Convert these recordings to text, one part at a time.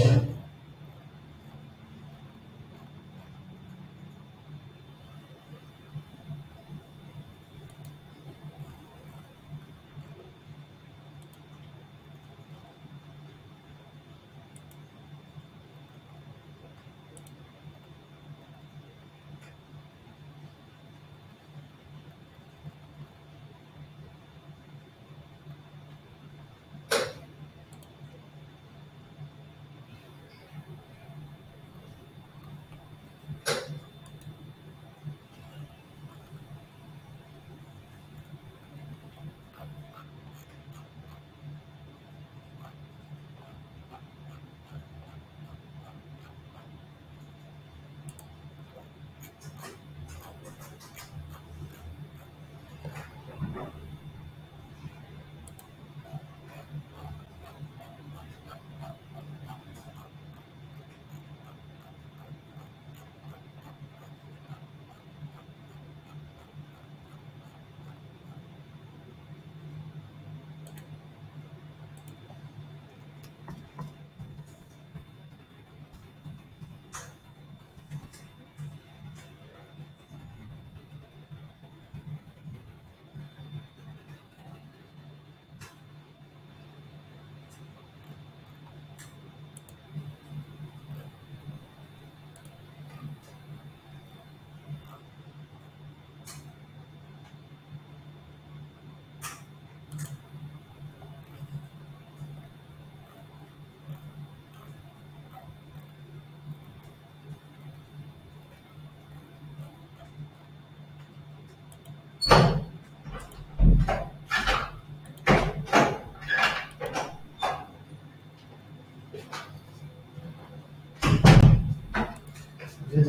Yeah.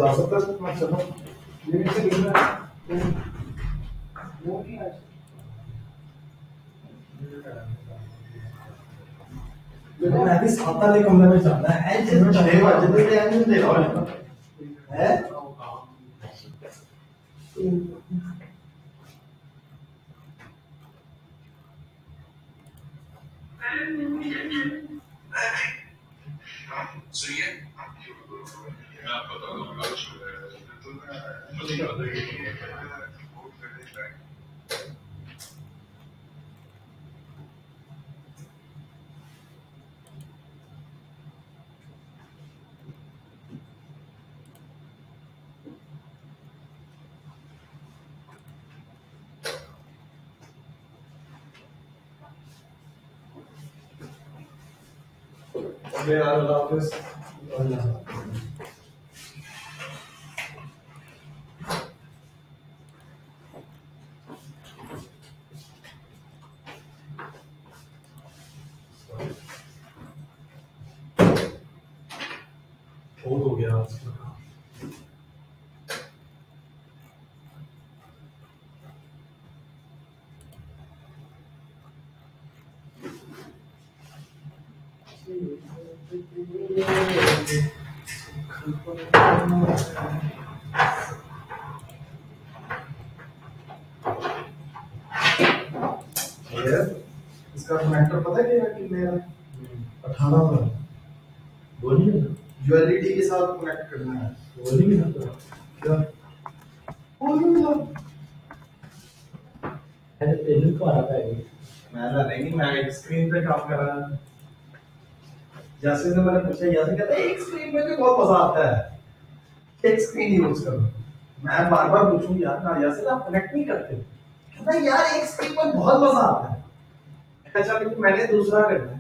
ये जा सकता है। मैं चलो ये नीचे गिर रहा है। वो क्या है? लेकिन अभी सात वाले कमरे में जाना है। जिसमें छह बजे तक टाइम नहीं दे रहा है? है मैं यार अल्लाह हाफिज बहुत हो गया आज का काम। ये इसका कनेक्टर पता है कि मेरा? अठारह का बोलिए ना। ज्वेलरी के साथ कनेक्ट करना है। बोलिए ना तो। क्या? ऐसे पहले तो। आता है। मैं ना नहीं मैं स्क्रीन पे काम कर रहा हूँ। जैसे से मैंने पूछा जैसे कहता है एक स्क्रीन में भी बहुत मज़ा आता है। एक स्क्रीन यूज़ करो। मैं बार बार पूछूँ यार ना जैसे ना कनेक्ट नहीं करते। कहता यार एक स्क्रीन में बहुत मज़ा आता है। अच्छा लेकिन मैंने दूसरा करना है।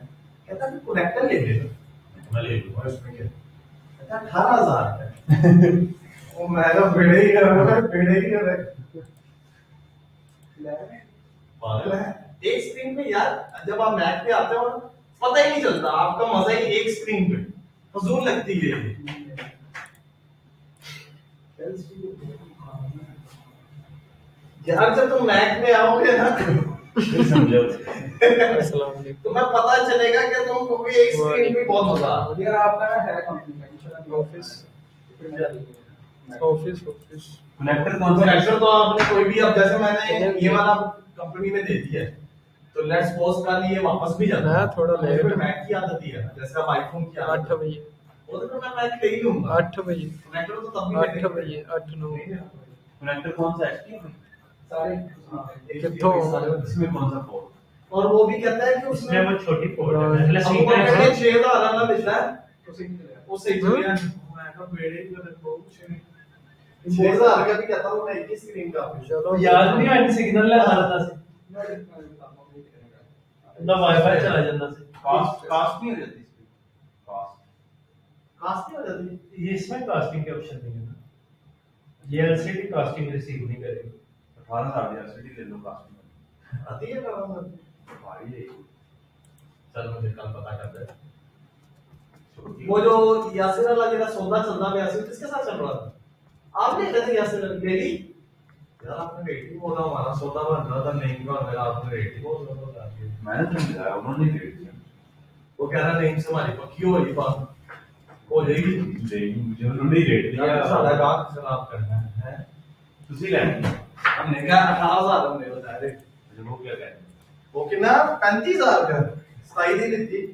कहता है कनेक्टर ले ले मैं ले लूँगा इसमें क्या कहता अठारह हज़ार का वो मैं तो भिड़े ही कर रहा हूँ ही कर रहा पागल है एक स्क्रीन पे यार जब आप मैक पे आते हो ना पता ही नहीं चलता आपका मज़ा ही एक स्क्रीन पे। फजूल लगती है। ये यार जब तुम मैक में आओगे ना तो मैं पता चलेगा कि तुमको भी एक स्क्रीन पे बहुत मज़ा आता है। यार आपका है company office office office connector कौन सा एक्टर तो आपने कोई भी अब जैसे मैंने ये वाला कंपनी में दे दिया है। तो लेट्स सपोज़ कर लिए वापस भी जाना है। थोड़ा लेट में की आदत ही है जैसे अब आईफोन की आदत 8 बजे। वो तो मैं मैं ले ही लूँगा। 8 बजे। तो कनेक्टर तो तब भी 8 बजे 8 9 कनेक्टर कौन सा एचपी सारे। हाँ, कितों इसमें कौन सा फ़ोन और वो भी कहता है कि उसमें वो छोटी पोर्ट है हाँ। मतलब सीन का 6 का मिलता है। तो उसे इंजीनियर हाँ, मैं तो बेड़े को बहुत छे मोजा का। भी कहता हूँ मैं एक ही स्क्रीन का। चलो। याद नहीं आती सिग्नल है रहा था। ना वाईफाई चला जाना से कास्ट कास्ट नहीं हो जाती इसकी कास्ट कास्ट नहीं हो जाती? ये इसमें कास्टिंग के ऑप्शन नहीं है ना। ये एलसीडी कास्टिंग रिसीव नहीं करेगी। 18000 की एलसीडी ले लो कास्टिंग आती है करूँगा भाई चल मुझे कल पता कर दे। वो जो यासिर अल्लाह का सौदा चल रहा है यासिर किसके साथ चल रहा था आपने कहा था यासिर मेरी यार आपने रेट ही बोला हमारा सौदा बन रहा था नहीं बन रहा आपने रेट ही बोल रहा था मैंने तो नहीं दिखाया उन्होंने ही दे दिया वो कह रहा नहीं से हमारी पक्की हो रही बात हो जाएगी लेकिन मुझे उन्होंने ही रेट दिया यार सादा गाहक खराब करना है तुसी लेनी हमने कहा अठारह हजार हमने बताया रे अच्छा वो क्या कहते वो कितना पैंतीस हजार का सताई दी लिखी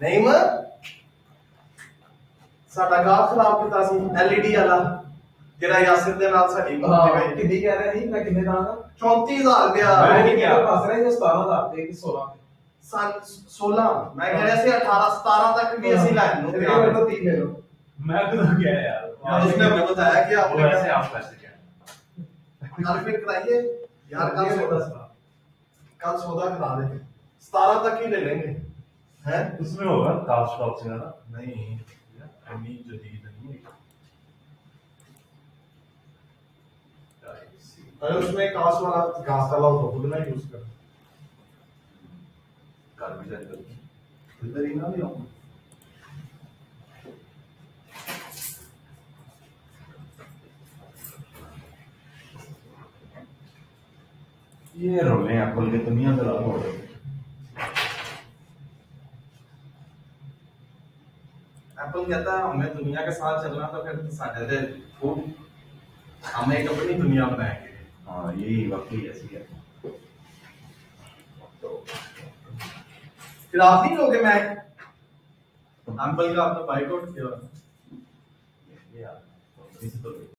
ਨਹੀਂ ਮ ਸਾਡਾ ਗਾਹ ਖਰਾਬ ਕੀਤਾ ਸੀ ਐਲਈਡੀ ਵਾਲਾ ਜਿਹੜਾ ਯਾਸਿਰ ਦੇ ਨਾਲ ਸਾਡੀ ਮੁੰਡੇ ਵਿੱਚ कितनी कह रहे नहीं मैं कितने का था 34000 ਰੁਪਇਆ ਮੈਂ मैं नहीं क्या किया। पास रहे जो 17000 थे कि 16 ਸਾਲ 16 ਮੈਂ ਕਹਿ ਰਿਹਾ ਸੀ 18 17 तक भी ਅਸੀਂ ਲੈਣ ਨੂੰ मेरे ਤਿਆਰ को ਹਾਂ तो 3 ले लो मैं तो क्या यार यार उसने हमें बताया कि वो आपने ऐसे आप पैसे क्या कल फिर कराइए यार कल सौदा कल सौदा करा देंगे 17 तक ही ले लेंगे हैं उसमें होगा कास्ट ऑप्शन है ना नहीं नहीं है अगर उसमें कास्ट वाला कास्ट वाला हो तो खुद ना यूज़ कर कर भी जाएगा इधर ही ना भी आऊँ ये रोले एप्पल के दुनिया का लाभ हो रहे कहता है हमें दुनिया के साथ चलना तो फिर दे हम एक अपनी दुनिया बनाएँगे। हाँ यही वाकई ऐसी है। फिर आप ही लोगे मैं। एम्पल का आपने बाइकआउट किया। तो